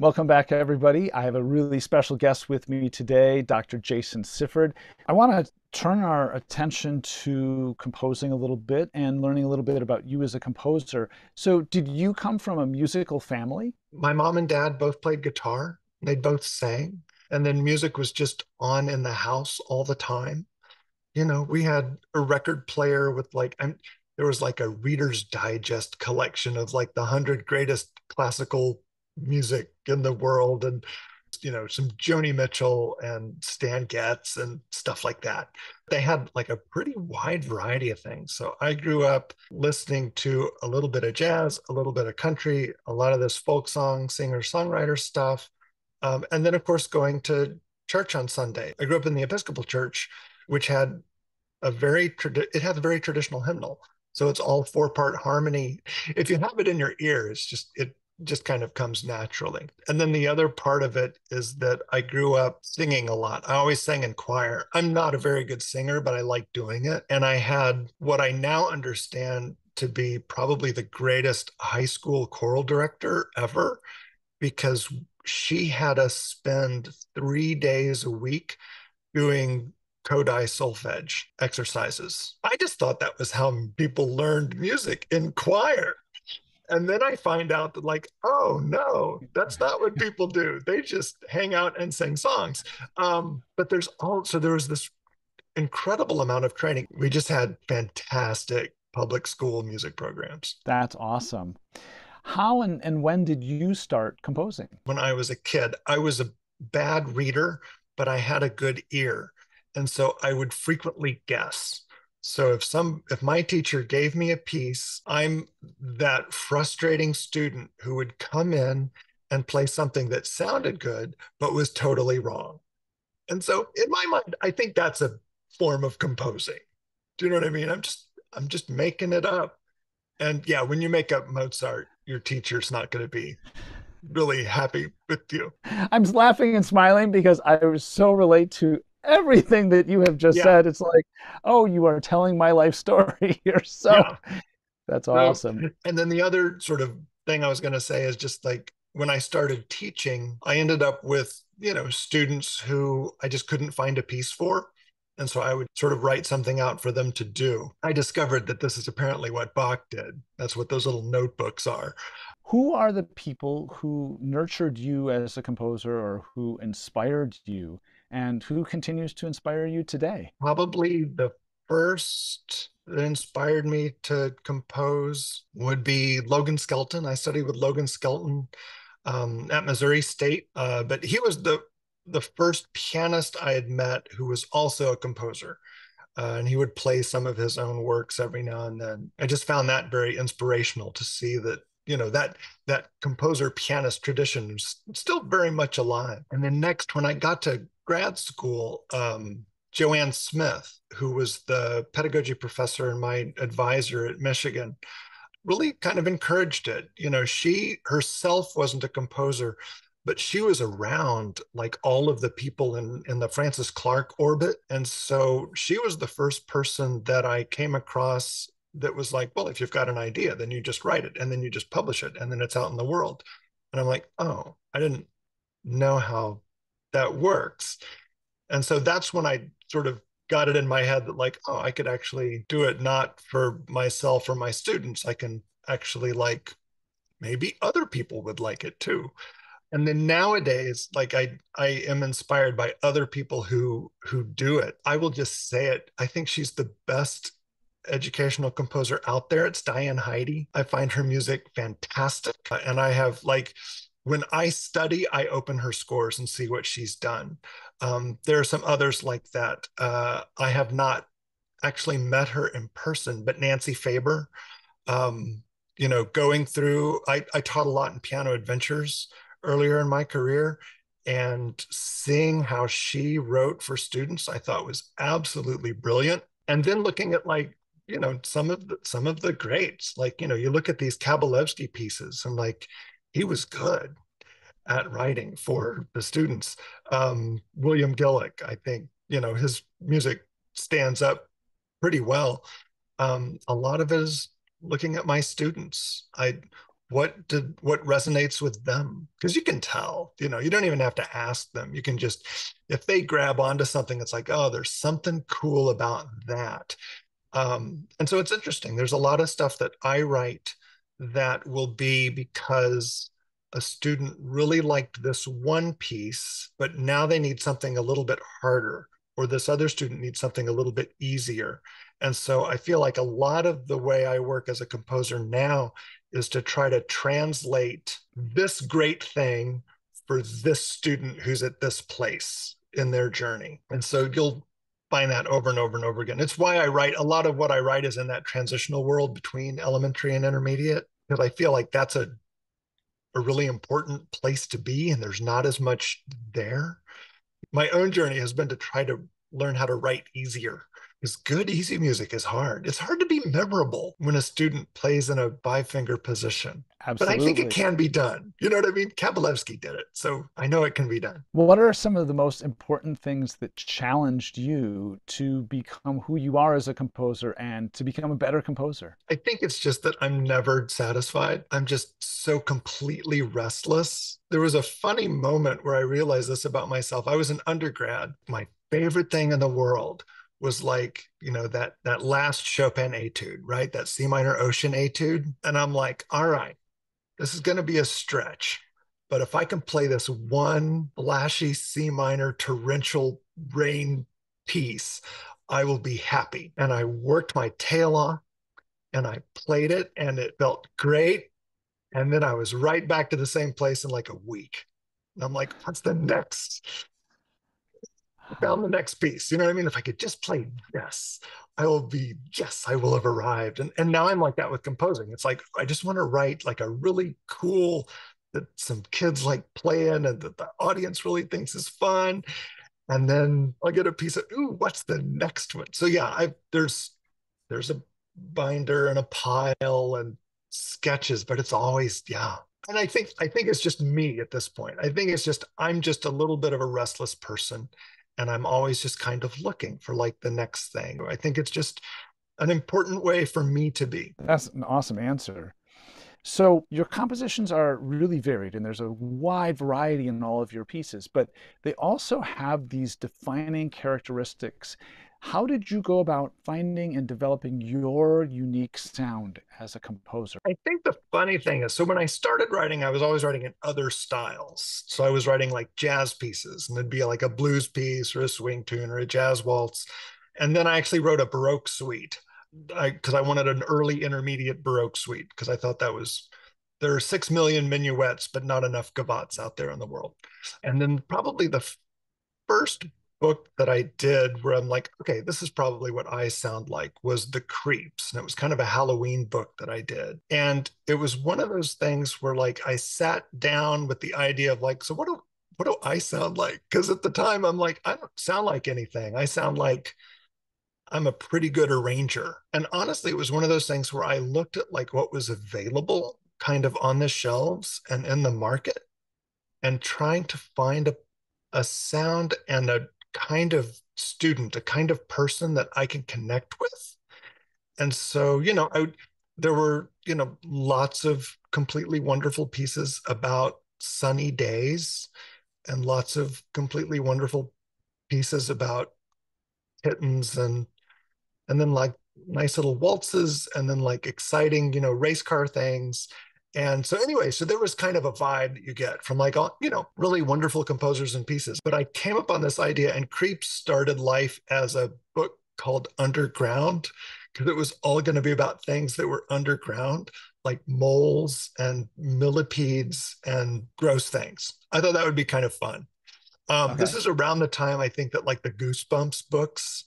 Welcome back, everybody. I have a really special guest with me today, Dr. Jason Sifford. I want to turn our attention to composing a little bit and learning a little bit about you as a composer. So, did you come from a musical family? My mom and dad both played guitar, they both sang, and then music was just on in the house all the time. You know, we had a record player with like, I'm, there was like a Reader's Digest collection of like the 100 greatest classical music in the world and you know some joni mitchell and stan getz and stuff like that. They had like a pretty wide variety of things. So i grew up listening to a little bit of jazz a little bit of country a lot of this folk song singer songwriter stuff um, and then of course going to church on sunday. I grew up in the episcopal church which had a very it had a very traditional hymnal. So it's all four part harmony. If you have it in your ear it's just it just kind of comes naturally. And then the other part of it is that I grew up singing a lot. I always sang in choir. I'm not a very good singer, but I like doing it. And I had what I now understand to be probably the greatest high school choral director ever because she had us spend three days a week doing Kodály solfege exercises. I just thought that was how people learned music in choir and then I find out that like, oh no, that's not what people do. They just hang out and sing songs. Um, but there's also there was this incredible amount of training. We just had fantastic public school music programs. That's awesome. How and, and when did you start composing? When I was a kid, I was a bad reader, but I had a good ear. And so I would frequently guess. So if some if my teacher gave me a piece, I'm that frustrating student who would come in and play something that sounded good but was totally wrong. And so in my mind, I think that's a form of composing. Do you know what I mean? I'm just I'm just making it up. And yeah, when you make up Mozart, your teacher's not going to be really happy with you. I'm laughing and smiling because I was so relate to everything that you have just yeah. said. It's like, oh, you are telling my life story here. So yeah. that's awesome. And then the other sort of thing I was going to say is just like when I started teaching, I ended up with, you know, students who I just couldn't find a piece for. And so I would sort of write something out for them to do. I discovered that this is apparently what Bach did. That's what those little notebooks are. Who are the people who nurtured you as a composer or who inspired you and who continues to inspire you today? Probably the first that inspired me to compose would be Logan Skelton. I studied with Logan Skelton um, at Missouri State, uh, but he was the the first pianist I had met who was also a composer. Uh, and he would play some of his own works every now and then. I just found that very inspirational to see that you know that that composer pianist tradition is still very much alive. And then next, when I got to grad school, um, Joanne Smith, who was the pedagogy professor and my advisor at Michigan, really kind of encouraged it. You know, she herself wasn't a composer, but she was around like all of the people in, in the Frances Clark orbit. And so she was the first person that I came across that was like, well, if you've got an idea, then you just write it and then you just publish it and then it's out in the world. And I'm like, oh, I didn't know how that works. And so that's when I sort of got it in my head that like, oh, I could actually do it not for myself or my students. I can actually like maybe other people would like it too. And then nowadays, like I I am inspired by other people who who do it. I will just say it. I think she's the best educational composer out there. It's Diane Hidy. I find her music fantastic. And I have like when I study, I open her scores and see what she's done. Um, there are some others like that. Uh, I have not actually met her in person, but Nancy Faber, um, you know, going through, I, I taught a lot in piano adventures earlier in my career and seeing how she wrote for students, I thought was absolutely brilliant. And then looking at like, you know, some of the, some of the greats, like, you know, you look at these Kabalevsky pieces and like, he was good at writing for the students. Um, William Gillock, I think, you know, his music stands up pretty well. Um, a lot of it is looking at my students. I what did what resonates with them because you can tell you know you don't even have to ask them you can just if they grab onto something it's like oh there's something cool about that um, and so it's interesting there's a lot of stuff that i write that will be because a student really liked this one piece but now they need something a little bit harder or this other student needs something a little bit easier and so I feel like a lot of the way I work as a composer now is to try to translate this great thing for this student who's at this place in their journey. And so you'll find that over and over and over again. It's why I write a lot of what I write is in that transitional world between elementary and intermediate, because I feel like that's a a really important place to be and there's not as much there. My own journey has been to try to learn how to write easier because good, easy music is hard. It's hard to be memorable when a student plays in a five finger position. Absolutely. But I think it can be done. You know what I mean? Kabalevsky did it. So I know it can be done. Well, what are some of the most important things that challenged you to become who you are as a composer and to become a better composer? I think it's just that I'm never satisfied. I'm just so completely restless. There was a funny moment where I realized this about myself. I was an undergrad. My favorite thing in the world was like you know that that last chopin etude right? That c minor ocean etude. And i'm like all right this is going to be a stretch but if i can play this one flashy c minor torrential rain piece i will be happy. And i worked my tail off and i played it and it felt great. And then i was right back to the same place in like a week. And i'm like what's the next found the next piece. You know what I mean? If I could just play this, I will be, yes, I will have arrived. And, and now I'm like that with composing. It's like, I just want to write like a really cool that some kids like playing and that the audience really thinks is fun. And then I'll get a piece of, ooh, what's the next one? So yeah, I there's there's a binder and a pile and sketches, but it's always, yeah. And I think I think it's just me at this point. I think it's just I'm just a little bit of a restless person and i'm always just kind of looking for like the next thing. I think it's just an important way for me to be. That's an awesome answer. So your compositions are really varied and there's a wide variety in all of your pieces but they also have these defining characteristics how did you go about finding and developing your unique sound as a composer? I think the funny thing is, so when I started writing, I was always writing in other styles. So I was writing like jazz pieces, and it'd be like a blues piece or a swing tune or a jazz waltz. And then I actually wrote a Baroque suite because I, I wanted an early intermediate Baroque suite because I thought that was there are six million minuets, but not enough gavottes out there in the world. And then probably the first book that I did where I'm like, okay, this is probably what I sound like was The Creeps. And it was kind of a Halloween book that I did. And it was one of those things where like I sat down with the idea of like, so what do what do I sound like? Because at the time I'm like, I don't sound like anything. I sound like I'm a pretty good arranger. And honestly, it was one of those things where I looked at like what was available kind of on the shelves and in the market and trying to find a a sound and a kind of student, a kind of person that I can connect with. And so, you know, I there were, you know, lots of completely wonderful pieces about sunny days and lots of completely wonderful pieces about kittens and and then like nice little waltzes and then like exciting, you know, race car things and so, anyway, so there was kind of a vibe that you get from like, all, you know, really wonderful composers and pieces. But I came up on this idea, and Creeps started life as a book called Underground because it was all going to be about things that were underground, like moles and millipedes and gross things. I thought that would be kind of fun. Um, okay. This is around the time I think that like the Goosebumps books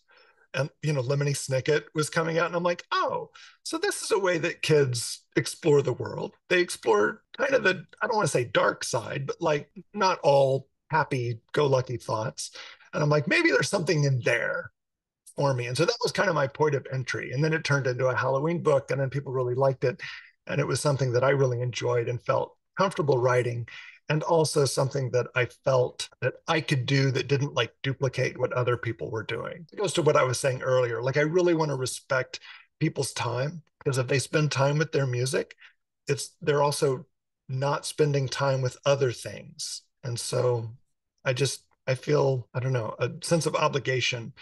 and you know lemony snicket was coming out and i'm like oh so this is a way that kids explore the world. They explore kind of the i don't want to say dark side but like not all happy go lucky thoughts. And i'm like maybe there's something in there for me. And so that was kind of my point of entry. And then it turned into a halloween book and then people really liked it. And it was something that i really enjoyed and felt comfortable writing and also something that I felt that I could do that didn't like duplicate what other people were doing. It goes to what I was saying earlier. Like, I really want to respect people's time because if they spend time with their music, it's they're also not spending time with other things. And so I just I feel, I don't know, a sense of obligation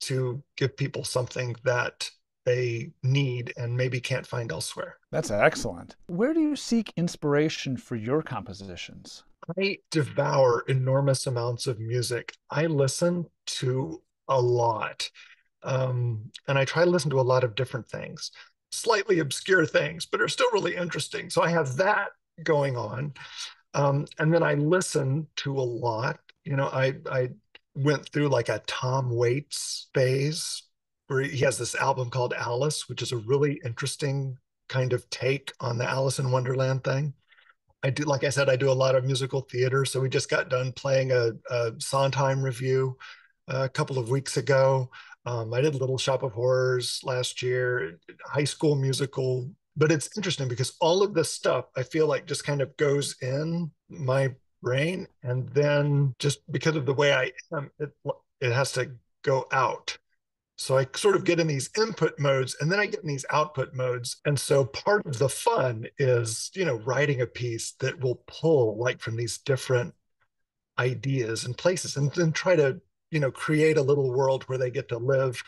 to give people something that they need and maybe can't find elsewhere. That's excellent. Where do you seek inspiration for your compositions? I devour enormous amounts of music. I listen to a lot. Um, and I try to listen to a lot of different things, slightly obscure things, but are still really interesting. So I have that going on. Um, and then I listen to a lot. You know, I I went through like a Tom Waits phase where he has this album called Alice, which is a really interesting kind of take on the Alice in Wonderland thing. I do, like I said, I do a lot of musical theater. So we just got done playing a, a Sondheim revue a couple of weeks ago. Um, I did Little Shop of Horrors last year, High School Musical. But it's interesting because all of this stuff I feel like just kind of goes in my brain, and then just because of the way I am, it it has to go out. So I sort of get in these input modes and then I get in these output modes. And so part of the fun is, you know, writing a piece that will pull like from these different ideas and places and then try to, you know, create a little world where they get to live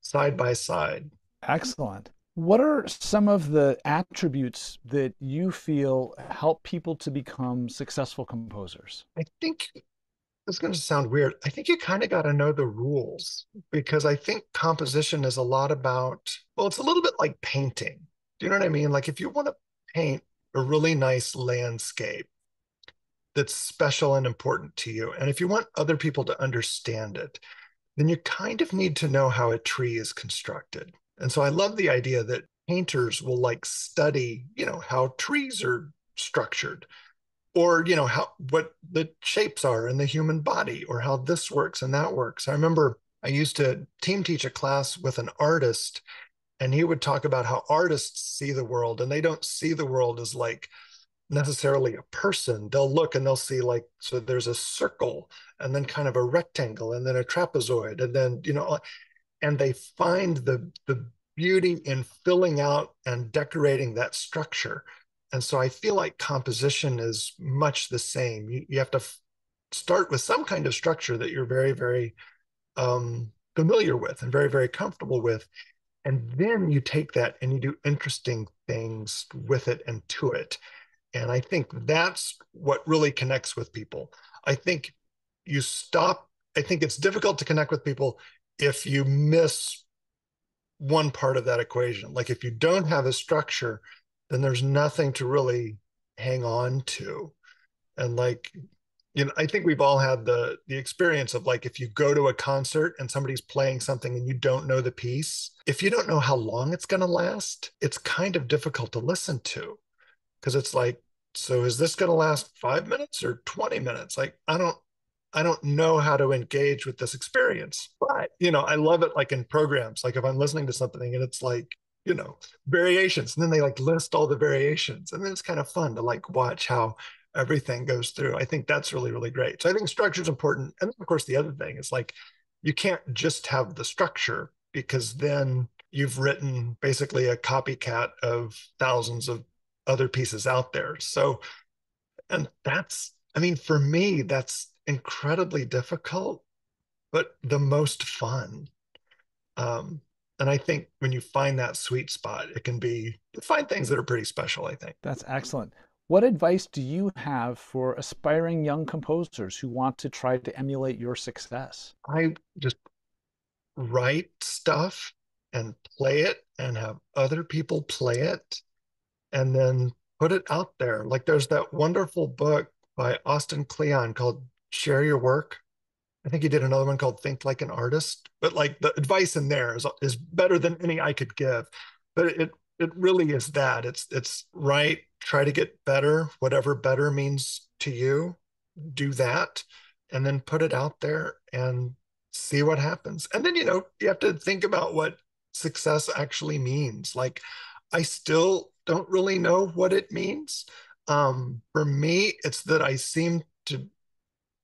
side by side. Excellent. What are some of the attributes that you feel help people to become successful composers? I think it's going to sound weird. I think you kind of got to know the rules because I think composition is a lot about, well, it's a little bit like painting. Do you know what I mean? Like if you want to paint a really nice landscape that's special and important to you, and if you want other people to understand it, then you kind of need to know how a tree is constructed. And so I love the idea that painters will like study, you know, how trees are structured or you know how what the shapes are in the human body or how this works and that works. I remember i used to team teach a class with an artist and he would talk about how artists see the world and they don't see the world as like necessarily a person. They'll look and they'll see like so there's a circle and then kind of a rectangle and then a trapezoid and then you know and they find the the beauty in filling out and decorating that structure and so I feel like composition is much the same. You, you have to f- start with some kind of structure that you're very, very um, familiar with and very, very comfortable with. And then you take that and you do interesting things with it and to it. And I think that's what really connects with people. I think you stop, I think it's difficult to connect with people if you miss one part of that equation. Like if you don't have a structure, then there's nothing to really hang on to. And like, you know, I think we've all had the the experience of like if you go to a concert and somebody's playing something and you don't know the piece, if you don't know how long it's going to last, it's kind of difficult to listen to because it's like, so is this going to last 5 minutes or 20 minutes? Like I don't I don't know how to engage with this experience. But, you know, I love it like in programs. Like if I'm listening to something and it's like you know variations and then they like list all the variations and then it's kind of fun to like watch how everything goes through. I think that's really really great. So i think structure is important and of course the other thing is like you can't just have the structure because then you've written basically a copycat of thousands of other pieces out there. So and that's i mean for me that's incredibly difficult but the most fun. Um and I think when you find that sweet spot, it can be find things that are pretty special. I think that's excellent. What advice do you have for aspiring young composers who want to try to emulate your success? I just write stuff and play it and have other people play it and then put it out there. Like there's that wonderful book by Austin Kleon called Share Your Work. I think he did another one called Think Like an Artist, but like the advice in there is is better than any I could give. But it it really is that. It's it's right, try to get better, whatever better means to you, do that and then put it out there and see what happens. And then you know, you have to think about what success actually means. Like I still don't really know what it means. Um, for me, it's that I seem to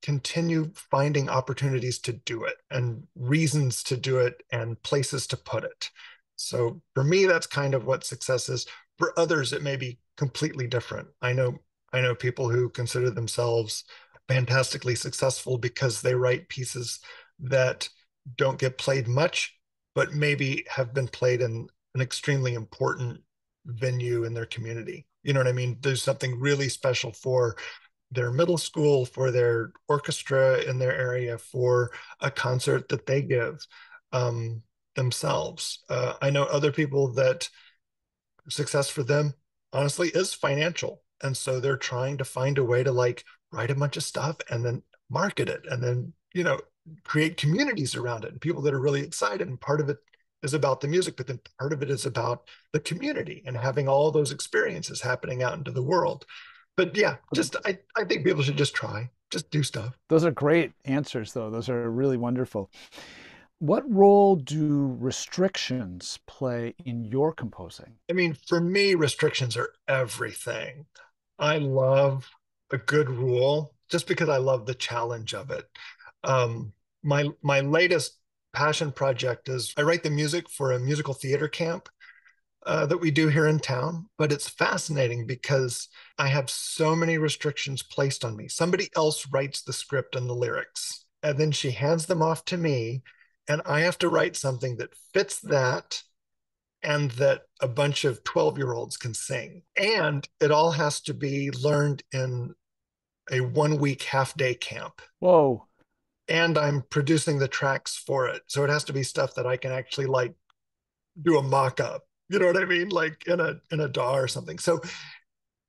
continue finding opportunities to do it and reasons to do it and places to put it. So for me, that's kind of what success is. for others it may be completely different i know i know people who consider themselves fantastically successful because they write pieces that don't get played much but maybe have been played in an extremely important venue in their community you know what i mean there's something really special for their middle school for their orchestra in their area for a concert that they give um, themselves. Uh, i know other people that success for them honestly is financial. And so they're trying to find a way to like write a bunch of stuff and then market it and then you know create communities around it and people that are really excited. And part of it is about the music but then part of it is about the community and having all those experiences happening out into the world but yeah just i, I think people should just try just do stuff those are great answers though those are really wonderful what role do restrictions play in your composing? I mean, for me, restrictions are everything. I love a good rule just because I love the challenge of it. Um, my my latest passion project is I write the music for a musical theater camp uh, that we do here in town. But it's fascinating because I have so many restrictions placed on me. Somebody else writes the script and the lyrics, and then she hands them off to me and I have to write something that fits that and that a bunch of 12 year olds can sing. And it all has to be learned in a one week half day camp. Whoa. And I'm producing the tracks for it. So it has to be stuff that I can actually like do a mock up. You know what I mean? Like in a in a DAW or something. So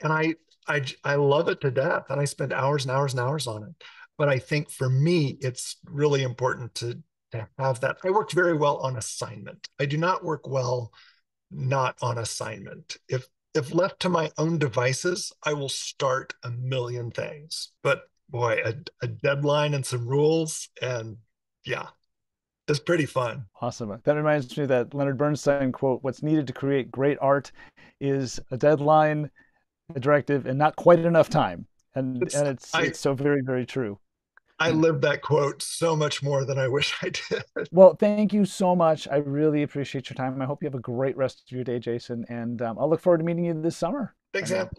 and I I I love it to death and I spend hours and hours and hours on it. But I think for me it's really important to to have that. I worked very well on assignment. I do not work well not on assignment. If if left to my own devices, I will start a million things. But boy, a, a deadline and some rules, and yeah, it's pretty fun. Awesome. That reminds me that Leonard Bernstein quote: "What's needed to create great art is a deadline, a directive, and not quite enough time." And it's, and it's I, it's so very very true. I live that quote so much more than I wish I did. Well, thank you so much. I really appreciate your time. I hope you have a great rest of your day, Jason. And um, I'll look forward to meeting you this summer. Thanks, Sam.